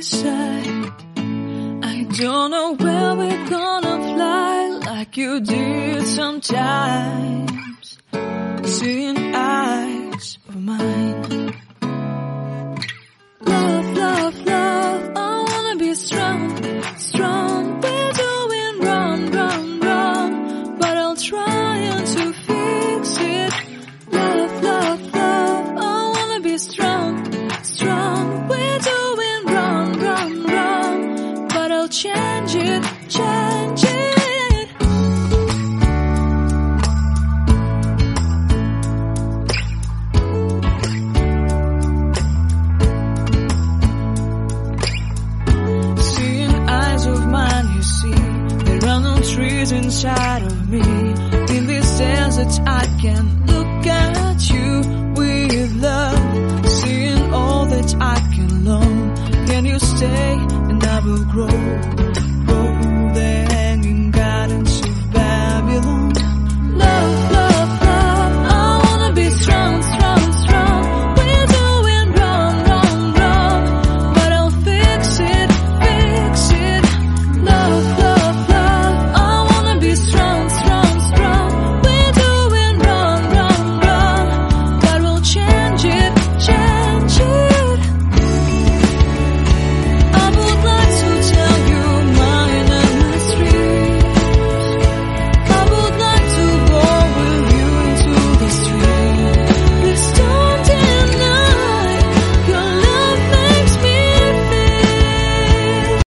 decide. I don't know where we're gonna fly like you did sometimes. Seeing eyes of mine. Love, love, love. I wanna be strong, strong. We're doing wrong, wrong, wrong. But I'll try and to fix it. Love, love, love. I wanna be strong, strong. change it, change it. Seeing eyes of mine, you see, there are no trees inside of me. In this desert, I can look at you with love. Seeing all that I can learn, can you stay? I will grow.